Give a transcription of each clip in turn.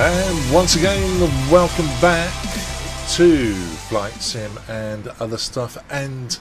And once again, welcome back to Flight Sim and other stuff. And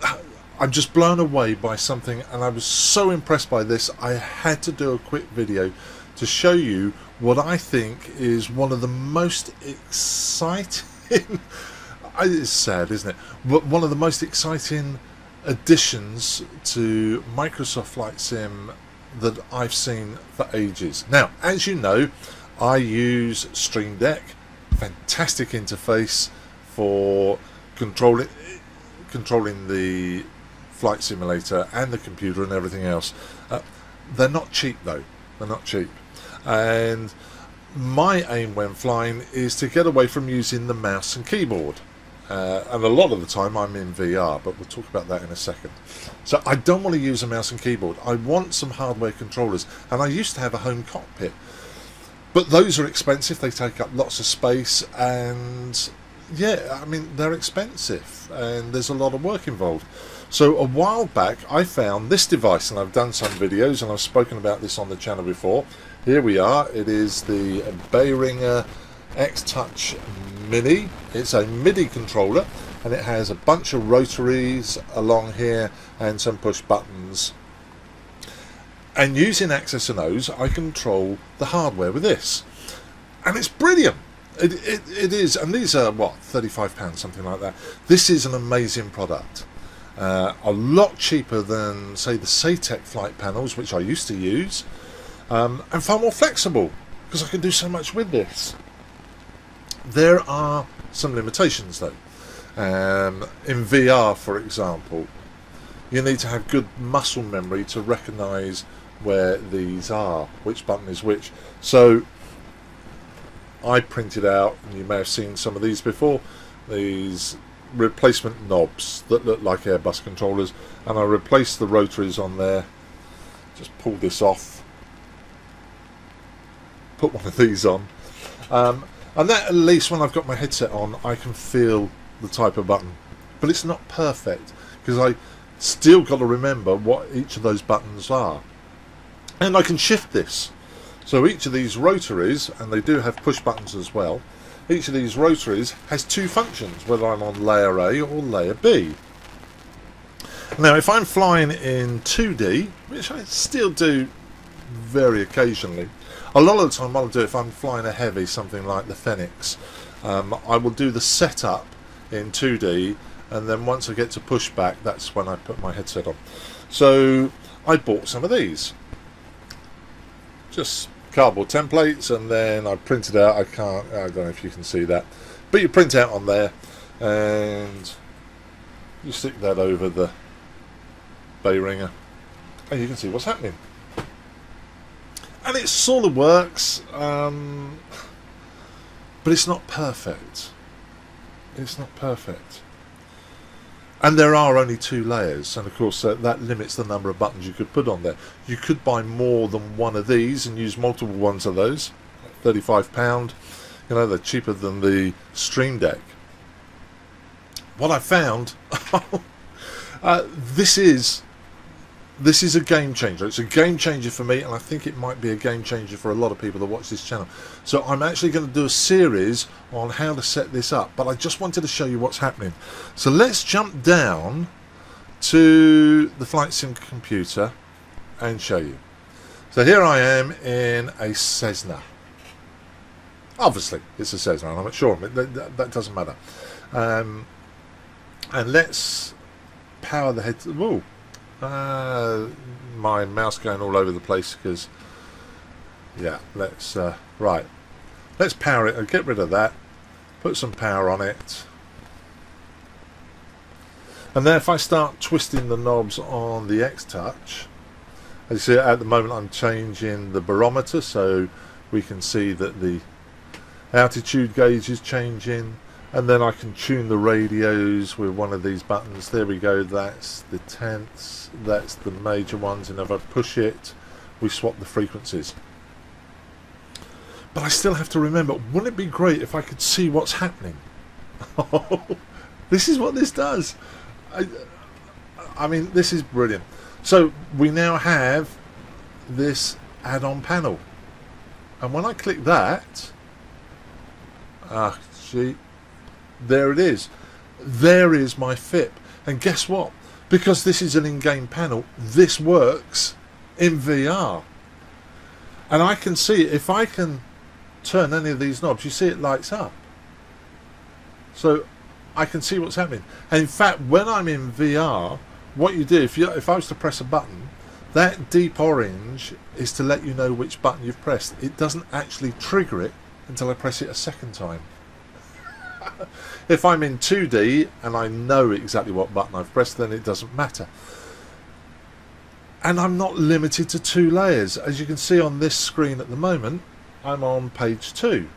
uh, I'm just blown away by something, and I was so impressed by this. I had to do a quick video to show you what I think is one of the most exciting. it's sad, isn't it? But one of the most exciting additions to Microsoft Flight Sim that I've seen for ages. Now, as you know, I use Stream Deck, fantastic interface for controlling controlling the flight simulator and the computer and everything else. Uh, they're not cheap though. They're not cheap. And my aim when flying is to get away from using the mouse and keyboard. Uh, and a lot of the time I'm in VR, but we'll talk about that in a second. So I don't want to use a mouse and keyboard. I want some hardware controllers. And I used to have a home cockpit but those are expensive. They take up lots of space, and yeah, I mean they're expensive, and there's a lot of work involved. So a while back, I found this device, and I've done some videos, and I've spoken about this on the channel before. Here we are. It is the Behringer X-Touch Mini. It's a MIDI controller, and it has a bunch of rotaries along here and some push buttons and using Axis and Ohs, I control the hardware with this. And it's brilliant. It, it, it is. And these are, what, £35, something like that. This is an amazing product. Uh, a lot cheaper than, say, the Saitek flight panels, which I used to use. Um, and far more flexible, because I can do so much with this. There are some limitations, though. Um, in VR, for example, you need to have good muscle memory to recognise where these are, which button is which. So I printed out, and you may have seen some of these before, these replacement knobs that look like Airbus controllers, and I replaced the rotaries on there. Just pull this off, put one of these on, um, and that at least when I've got my headset on, I can feel the type of button. But it's not perfect because I still got to remember what each of those buttons are. And I can shift this. So each of these rotaries and they do have push buttons as well each of these rotaries has two functions whether I'm on layer A or layer B. Now if I'm flying in 2D which I still do very occasionally a lot of the time I'll do if I'm flying a heavy something like the Fenix um, I will do the setup in 2D and then once I get to pushback that's when I put my headset on. So I bought some of these. Just cardboard templates and then I printed out I can't I don't know if you can see that but you print out on there and you stick that over the Behringer and you can see what's happening and it sort of works um, but it's not perfect. It's not perfect. And there are only two layers and of course uh, that limits the number of buttons you could put on there. You could buy more than one of these and use multiple ones of those 35 pound you know they're cheaper than the stream deck. What I found uh, this is this is a game changer. It's a game changer for me, and I think it might be a game changer for a lot of people that watch this channel. So I'm actually going to do a series on how to set this up, but I just wanted to show you what's happening. So let's jump down to the flight sim computer and show you. So here I am in a Cessna. Obviously, it's a Cessna, and I'm not sure. That, that, that doesn't matter. Um, and let's power the head. Whoa, uh, my mouse going all over the place because yeah let's uh, right. Let's power it and get rid of that. Put some power on it. And then if I start twisting the knobs on the X-Touch as you see at the moment I'm changing the barometer so we can see that the altitude gauge is changing and then I can tune the radios with one of these buttons. There we go. That's the tenths. That's the major ones. And if I push it we swap the frequencies. But I still have to remember wouldn't it be great if I could see what's happening? This is what this does. I, I mean this is brilliant. So we now have this add-on panel. And when I click that, ah, gee, there it is. There is my FIP. And guess what? Because this is an in-game panel, this works in VR. And I can see if I can turn any of these knobs, you see it lights up. So I can see what's happening. And in fact, when I'm in VR, what you do, if, you, if I was to press a button, that deep orange is to let you know which button you've pressed. It doesn't actually trigger it until I press it a second time. if I'm in 2D and I know exactly what button I've pressed, then it doesn't matter. And I'm not limited to two layers. As you can see on this screen at the moment, I'm on page 2.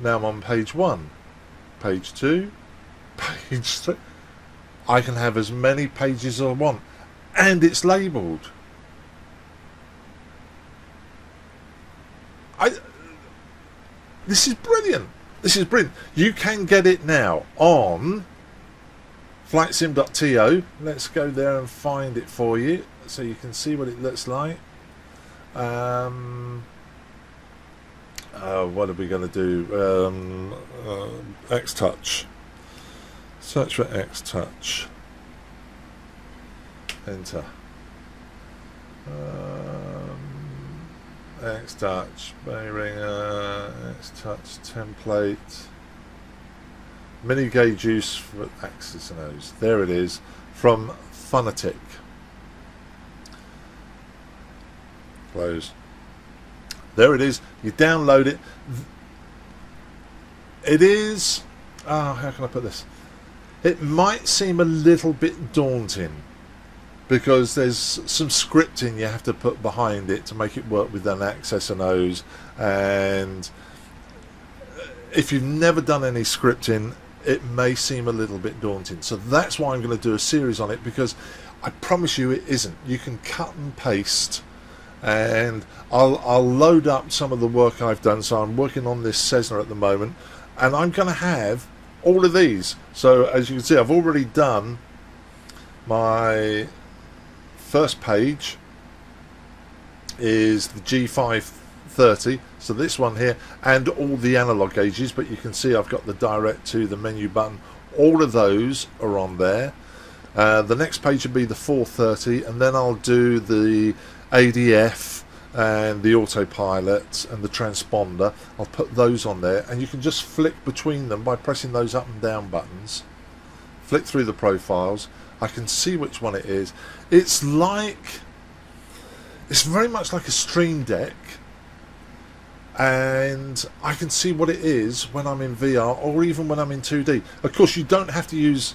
Now I'm on page 1 page 2, page 3. I can have as many pages as I want. And it's labelled. I, this is brilliant. This is brilliant. You can get it now on flightsim.to. Let's go there and find it for you so you can see what it looks like. Um, uh, what are we going to do? Um, uh, X Touch. Search for X Touch. Enter. Um, X Touch, Behringer, uh, X Touch template. Mini gauge use for Axis and Ohs. There it is from Funatic. Close. There it is. You download it. It is. Oh, how can I put this? It might seem a little bit daunting because there's some scripting you have to put behind it to make it work with an Axis and Ohs. And if you've never done any scripting, it may seem a little bit daunting. So that's why I'm going to do a series on it because I promise you it isn't. You can cut and paste and I'll, I'll load up some of the work I've done. So I'm working on this Cessna at the moment, and I'm going to have all of these. So as you can see, I've already done my first page is the G530 so this one here and all the analog gauges but you can see I've got the direct to the menu button all of those are on there uh, the next page would be the 430 and then I'll do the ADF and the autopilot and the transponder. I'll put those on there and you can just flick between them by pressing those up and down buttons. Flick through the profiles. I can see which one it is. It's like, it's very much like a Stream Deck and I can see what it is when I'm in VR or even when I'm in 2D. Of course, you don't have to use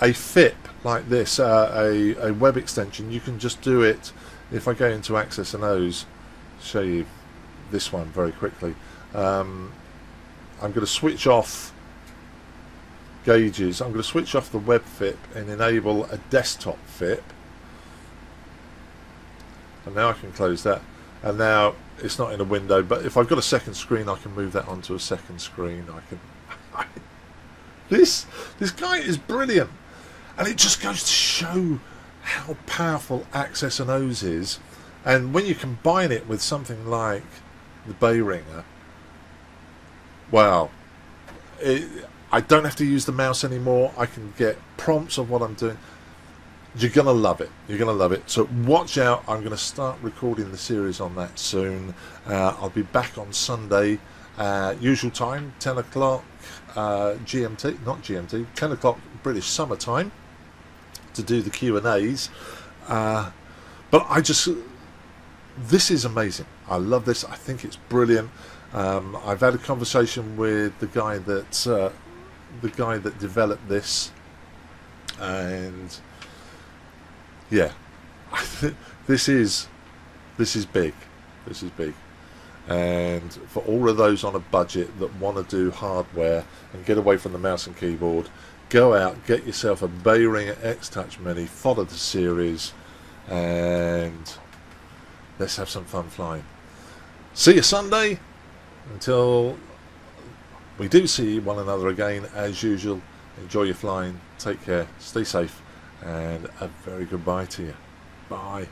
a FIP like this, uh, a, a web extension. You can just do it if I go into Axis and Ohs, show you this one very quickly. Um, I'm going to switch off gauges. I'm going to switch off the web FIP and enable a desktop FIP. And now I can close that. And now it's not in a window, but if I've got a second screen, I can move that onto a second screen. I can. this this guy is brilliant, and it just goes to show how powerful Axis and Ohs is, and when you combine it with something like the Behringer, wow, it, I don't have to use the mouse anymore. I can get prompts of what I'm doing. You're gonna love it. You're gonna love it. So watch out. I'm gonna start recording the series on that soon. Uh, I'll be back on Sunday, uh, usual time, 10 o'clock uh, GMT, not GMT, 10 o'clock British summer time to do the Q and A's. Uh, but I just, this is amazing. I love this. I think it's brilliant. Um, I've had a conversation with the guy that uh, the guy that developed this, and yeah, this is this is big. This is big. And for all of those on a budget that want to do hardware and get away from the mouse and keyboard, go out, get yourself a Behringer X-Touch Mini, follow the series, and let's have some fun flying. See you Sunday. Until we do see one another again, as usual, enjoy your flying, take care, stay safe, and a very goodbye to you. Bye.